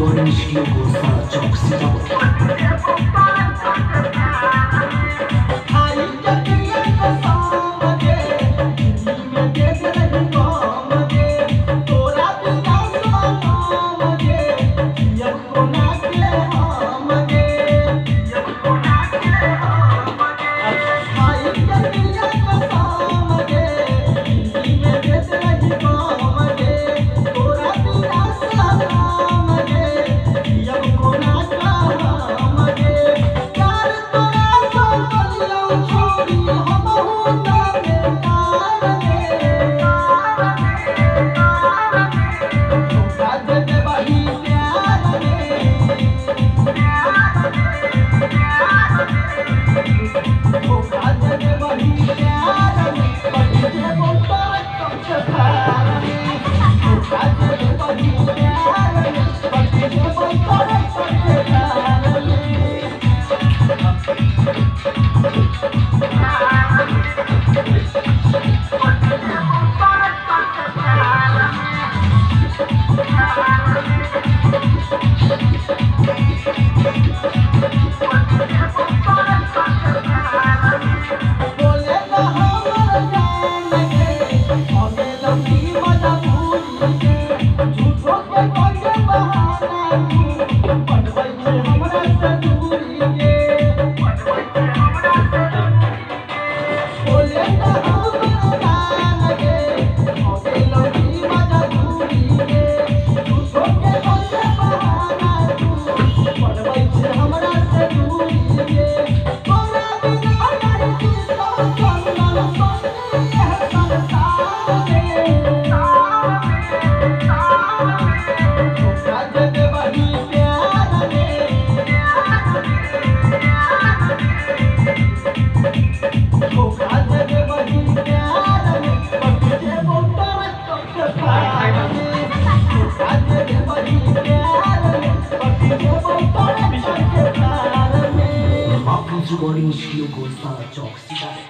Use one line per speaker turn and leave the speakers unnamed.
Igor Nishinobu Sarachok Sito.
Ramahuta Nirmala
Body was real to start a joke.